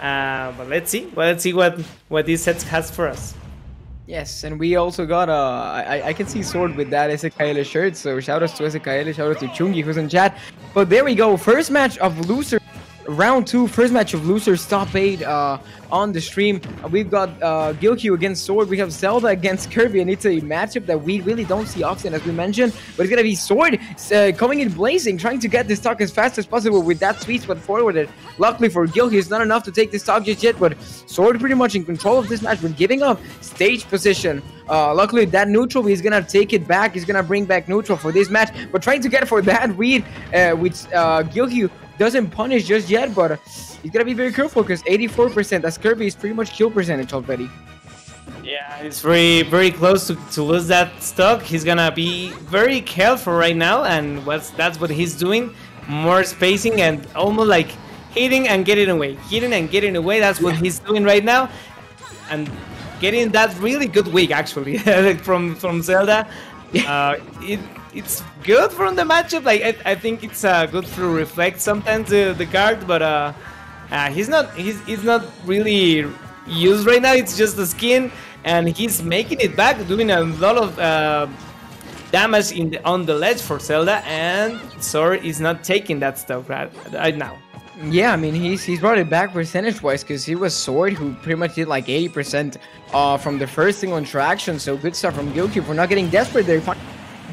Uh, but let's see. Well, let's see what what this set has for us. Yes, and we also got uh I, I can see Zword with that Ezekaele shirt, so shout outs to Ezekaele, shout out to Chungi who's in chat. But there we go, first match of loser round two, first match of losers top eight uh, on the stream. We've got uh, against Zword. We have Zelda against Kirby, and it's a matchup that we really don't see often, as we mentioned. But it's gonna be Zword uh, coming in blazing, trying to get this stock as fast as possible with that sweet spot forwarded. Luckily for Guilheww, it's not enough to take this stock just yet, but Zword pretty much in control of this match, but giving up stage position. Uh, luckily, that neutral, he's gonna take it back. He's gonna bring back neutral for this match, but trying to get for that read uh, with uh, doesn't punish just yet, but he's gonna be very careful because 84%, that's Kirby, is pretty much kill percentage already. Yeah, he's very, very close to, to lose that stock. He's gonna be very careful right now, and what's that's what he's doing. More spacing and almost like hitting and getting away, hitting and getting away. That's what he's doing right now, and getting that really good week actually from from Zelda. Uh, it it's good from the matchup. Like I, I think it's uh, good to reflect sometimes the card, but uh, uh, he's not he's, he's not really used right now. It's just the skin, and he's making it back, doing a lot of uh, damage in the, on the ledge for Zelda, and Zword is not taking that stuff right, right now. Yeah, I mean he's he's brought it back percentage wise because he was Zword who pretty much did like 80% uh, from the first single interaction. So good stuff from Guilheww for not getting desperate there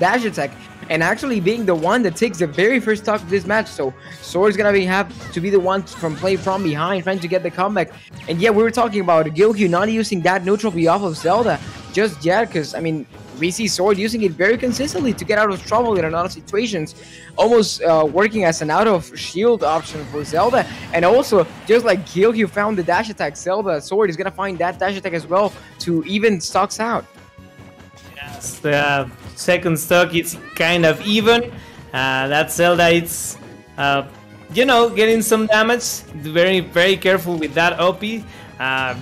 dash attack and actually being the one that takes the very first stock of this match. So Zword's gonna be have to be the one from play from behind, trying to get the comeback. And yeah, we were talking about Guilheww not using that neutral B off of Zelda just yet, because I mean we see Zword using it very consistently to get out of trouble in a lot of situations, almost uh, working as an out of shield option for Zelda. And also, just like Guilheww found the dash attack, Zelda Zword is gonna find that dash attack as well to even stocks out. Yes, the second stock is kind of even. Uh, that Zelda, it's uh, you know getting some damage. Very very careful with that OP. Uh,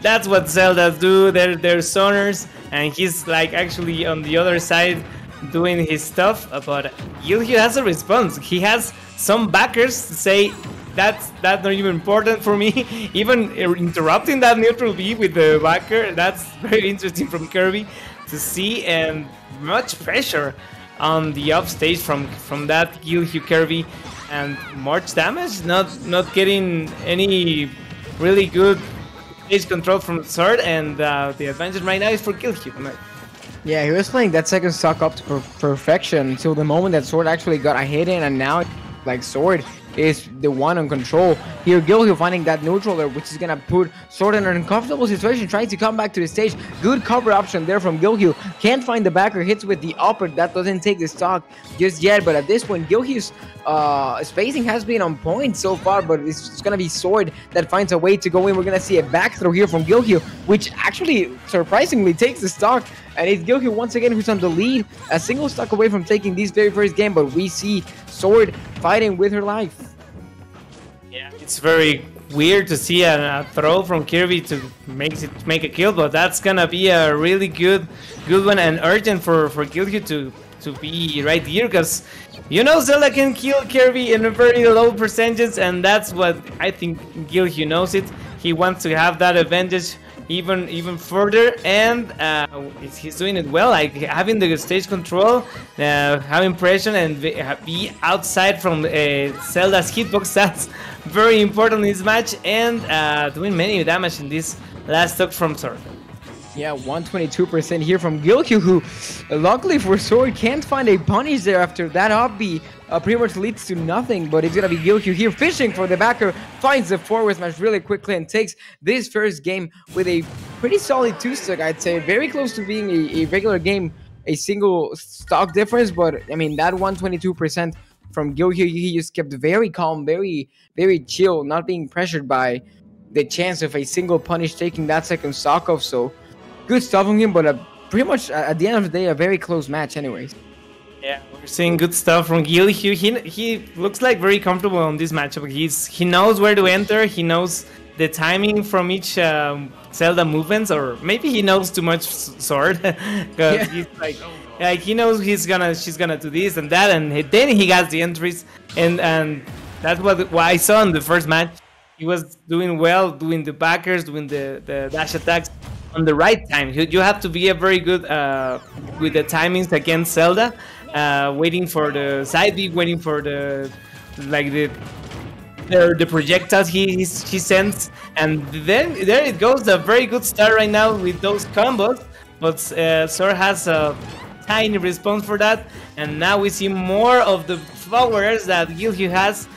that's what Zelda do. They're they're zoners, and he's like actually on the other side doing his stuff. But Guilheww has a response. He has some backers say that's that's not even important for me. even interrupting that neutral B with the backer, that's very interesting from Kirby to see and much pressure on the upstage from from that Guilheww Kirby and much damage, not not getting any really good stage control from Zword and uh, the advantage right now is for Guilheww. Yeah, he was playing that second stock up to per perfection until the moment that Zword actually got a hit in and now like Zword is the one on control. Here, Guilheww finding that neutral there, which is gonna put Zword in an uncomfortable situation, trying to come back to the stage. Good cover option there from Guilheww. Can't find the backer, hits with the upper. That doesn't take the stock just yet, but at this point, Guilheww's uh, spacing has been on point so far, but it's, it's gonna be Zword that finds a way to go in. We're gonna see a back throw here from Guilheww, which actually surprisingly takes the stock. And it's Guilheww once again who's on the lead, a single stock away from taking this very first game, but we see Zword fighting with her life. Yeah, it's very weird to see a, a, throw from Kirby to make it make a kill, but that's gonna be a really good good one and urgent for for Guilheww to to be right here because you know Zelda can kill Kirby in a very low percentage and that's what I think Guilheww knows it. He wants to have that advantage even even further and uh, he's doing it well like having the stage control uh, having pressure and be outside from uh, Zelda's hitbox that's very important in this match and uh, doing many damage in this last stock from Zword. Yeah, 122% here from Guilheww, who luckily for Zword can't find a punish there after that obby uh, pretty much leads to nothing, but it's gonna be Guilheww here fishing for the backer, finds the forward smash really quickly and takes this first game with a pretty solid two-stock, I'd say. Very close to being a, a regular game, a single stock difference, but I mean, that 122% from Guilheww, he just kept very calm, very, very chill, not being pressured by the chance of a single punish taking that second stock off, so good stuff from him, but uh, pretty much at the end of the day, a very close match anyways. Yeah, we're seeing good stuff from Guilheww. He he looks like very comfortable on this matchup. He's he knows where to enter. He knows the timing from each um, Zelda movements, or maybe he knows too much Zword because yeah. he's like, like he knows he's gonna she's gonna do this and that, and then he got the entries, and and that's what, what I saw in the first match. he was doing well, doing the backers, doing the, the dash attacks on the right time. You, you have to be a very good uh, with the timings against Zelda, uh, waiting for the side B, waiting for the like the the, the projectiles he he sends, and then there it goes. A very good start right now with those combos, but uh, Zword has a tiny response for that, and now we see more of the flowers that Guilheww has.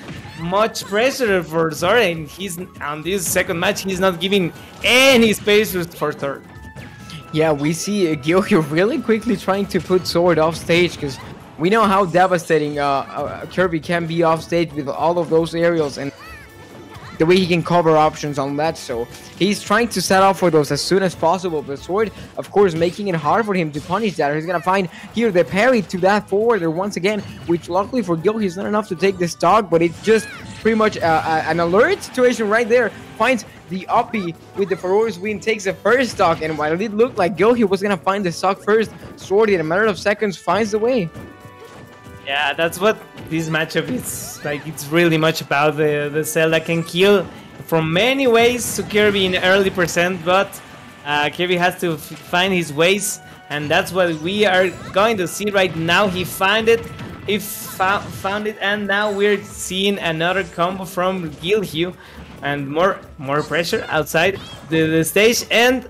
Much pressure for Zword, and he's on this second match. He's not giving any space for third. Yeah, we see Guilheww really quickly trying to put Zword off stage because we know how devastating uh, uh, Kirby can be off stage with all of those aerials and the way he can cover options on that. So he's trying to set up for those as soon as possible. But Zword, of course, making it hard for him to punish that. He's gonna find here the parry to that forwarder once again, which luckily for Gil, he's not enough to take this stock, but it's just pretty much uh, uh, an alert situation right there. Finds the uppy with the Farore's Wind, takes the first stock, and while it did look like Gil, he was gonna find the stock first, Zword in a matter of seconds finds the way. Yeah, that's what this matchup is like. It's really much about the the Zelda can kill from many ways to Kirby in early percent, but uh, Kirby has to find his ways, and that's what we are going to see right now. He found it, he found it, and now we're seeing another combo from Guilheww, and more more pressure outside the, the stage, and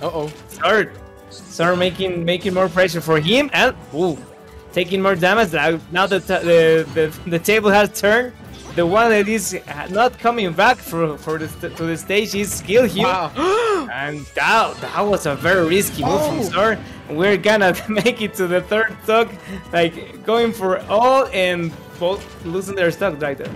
uh oh, start start making making more pressure for him, and ooh taking more damage. Now, that the, the, the table has turned, the one that is not coming back for, for the, to the stage is Guilheww. Wow. and that, that was a very risky move oh. from Zword. We're gonna make it to the third stock, like going for all and both losing their stock right there.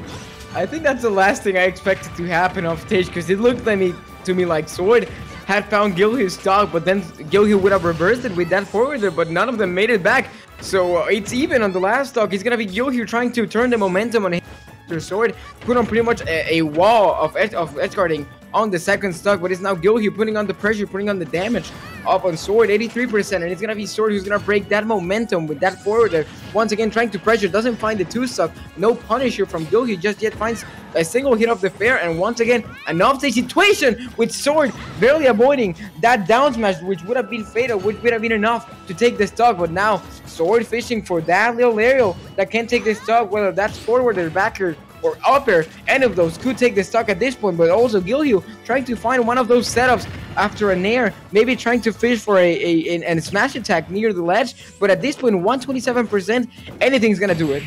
I think that's the last thing I expected to happen off stage because it looked like me, to me like Zword had found Guilheww's stock, but then Guilheww would have reversed it with that forwarder, but none of them made it back. So uh, it's even on the last stock. He's gonna be Guilheww trying to turn the momentum on his sword, put on pretty much a, a wall of edge, of edge guarding on the second stock, but it's now Guilheww putting on the pressure, putting on the damage up on Zword, 83%, and it's gonna be Zword who's gonna break that momentum with that forward Once again, trying to pressure, doesn't find the two stock, no Punisher from Guilheww just yet finds a single hit of the fair, and once again, an offstage situation with Zword barely avoiding that down smash, which would have been fatal, which would have been enough to take the stock, but now Zword fishing for that little aerial that can take the stock, whether that's forward or backer or up air, any of those could take the stock at this point, but also Guilheww trying to find one of those setups after a nair, maybe trying to fish for a, a, a, a smash attack near the ledge, but at this point, 127%, anything's gonna do it.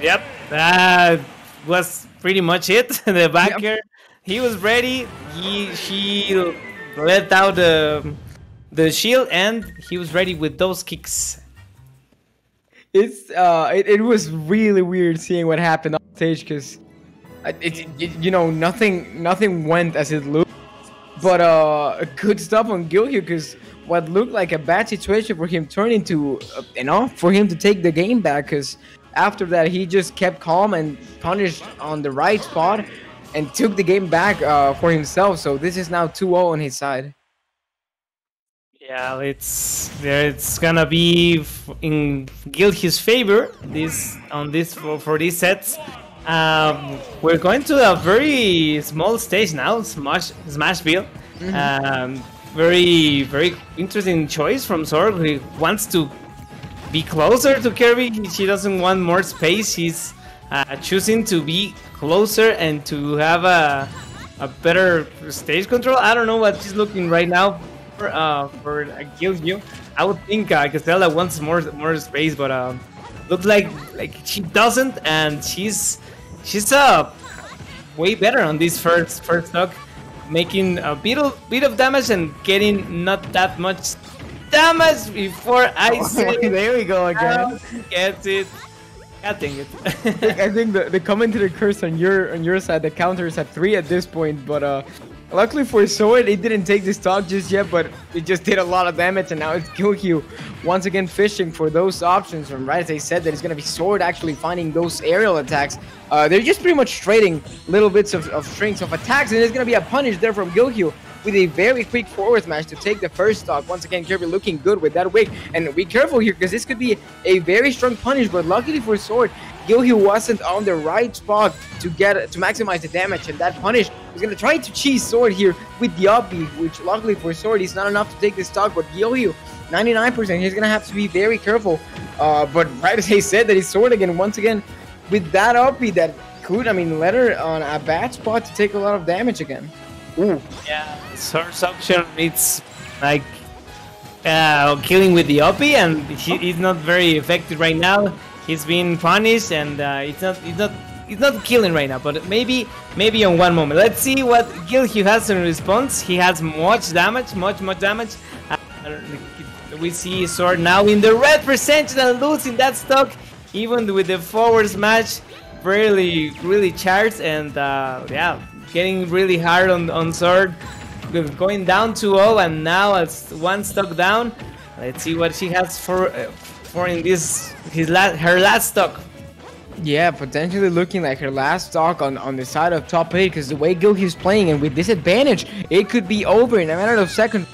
Yep, that was pretty much it. the backer, yep. he was ready, he, she let out the, the shield, and he was ready with those kicks it's uh it, it was really weird seeing what happened on stage because it's it, you know nothing nothing went as it looked. But uh good stuff on Guilheww because what looked like a bad situation for him turned into uh, enough for him to take the game back because after that he just kept calm and punished on the right spot and took the game back uh, for himself. So this is now 2-0 on his side yeah, it's it's gonna be in Guilheww's favor this on this for, for these sets. Um, we're going to a very small stage now, Smash Smashville. Mm -hmm. um, very very interesting choice from Sorg. He wants to be closer to Kirby. She doesn't want more space. He's uh, choosing to be closer and to have a a better stage control. I don't know what she's looking right now for uh for uh, Guilheww. I would think uh, Castella wants more more space, but um, looks like like she doesn't, and she's she's uh way better on this first first stock, making a bit of bit of damage and getting not that much damage before I say. there we go again. Gets it. God dang it. I think the, the commentator curse on your on your side, the counter is at three at this point, but uh Luckily for Zword, it didn't take this stock just yet, but it just did a lot of damage, and now it's Guilheww once again fishing for those options. And right as I said, that it's going to be Zword actually finding those aerial attacks. Uh, they're just pretty much trading little bits of, of strings of attacks, and it's going to be a punish there from Guilheww with a very quick forward smash to take the first stock. Once again, Kirby looking good with that wig. And be careful here because this could be a very strong punish, but luckily for Zword, Guilheww wasn't on the right spot to get to maximize the damage, and that punish was gonna try to cheese Zword here with the up which luckily for Zword is not enough to take this stock, but Guilheww 99%. He's gonna have to be very careful. Uh, but right as he said that he's Zword again once again with that up that could, I mean, let her on a bad spot to take a lot of damage again. Ooh. Yeah, Zword's option it's like uh, killing with the Opie, and he, he's not very effective right now. He's being punished, and uh, it's not it's not it's not killing right now. But maybe maybe on one moment. Let's see what Guilheww has in response. He has much damage, much much damage. Uh, we see Zword now in the red percentage and losing that stock, even with the forward smash, really really charged, and uh, yeah, getting really hard on on Zword going down 2-0 and now it's one stock down. Let's see what she has for uh, for in this his last her last stock. Yeah, potentially looking like her last stock on, on the side of top 8 because the way Guilheww's playing and with disadvantage, it could be over in a matter of seconds.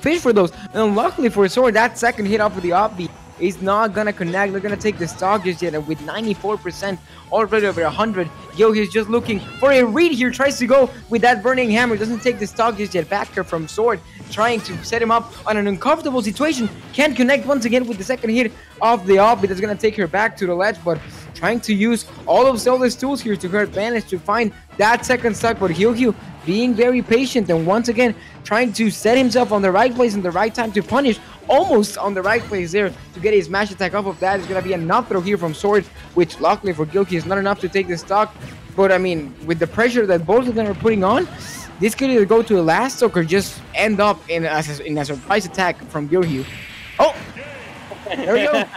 Fish for those. And luckily for Zword, that second hit off of the off is not gonna connect, They're gonna take the stock just yet. And with 94% already over 100, Yo, he's just looking for a read here. Tries to go with that burning hammer. Doesn't take the stock just yet. Backer from Zword, trying to set him up on an uncomfortable situation. Can't connect once again with the second hit of the off, that's gonna take her back to the ledge. But trying to use all of Zelda's tools here to her advantage to find that second stock. But Hugh being very patient and once again trying to set himself on the right place in the right time to punish almost on the right place there to get a smash attack off of that. It's going to be another throw here from Zword, which luckily for Guilheww is not enough to take the stock. But I mean, with the pressure that both of them are putting on, this could either go to a last stock or just end up in a, in a surprise attack from Guilheww. Oh! There we go.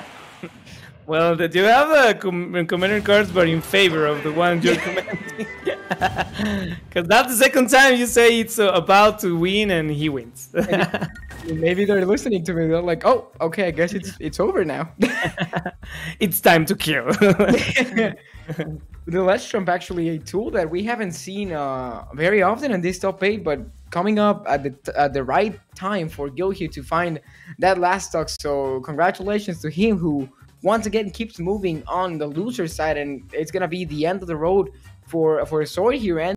Well, that you have a com commander cards, but in favor of the one you're commenting. Because that's the second time you say it's uh, about to win and he wins. Maybe they're listening to me. They're like, "Oh, okay, I guess it's it's over now. it's time to kill." the ledge trump actually a tool that we haven't seen uh, very often in this top eight, but coming up at the at the right time for Guilheww to find that last stock. So congratulations to him who once again keeps moving on the loser side, and it's gonna be the end of the road for for Zword here. And